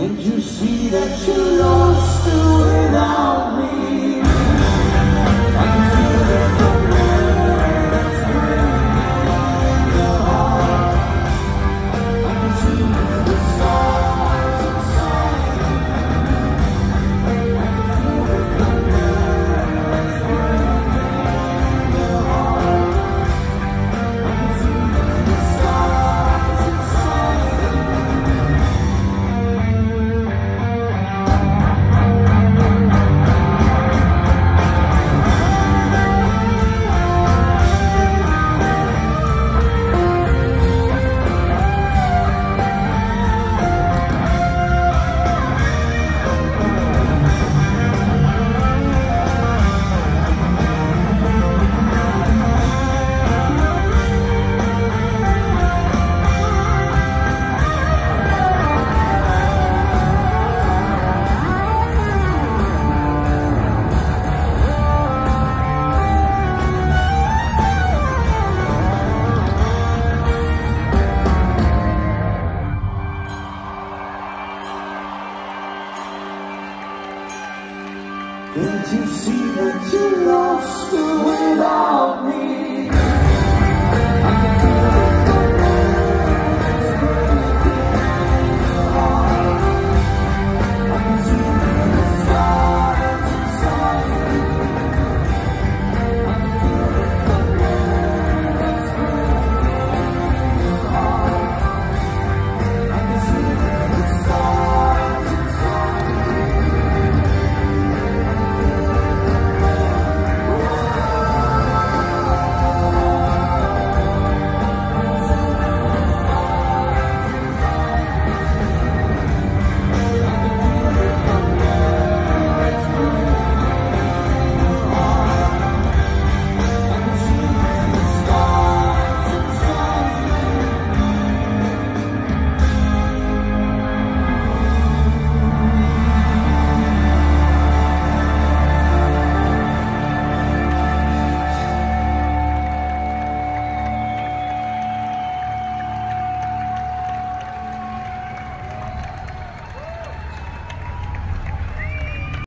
Did you see that you lost the Didn't you see that you're lost without me?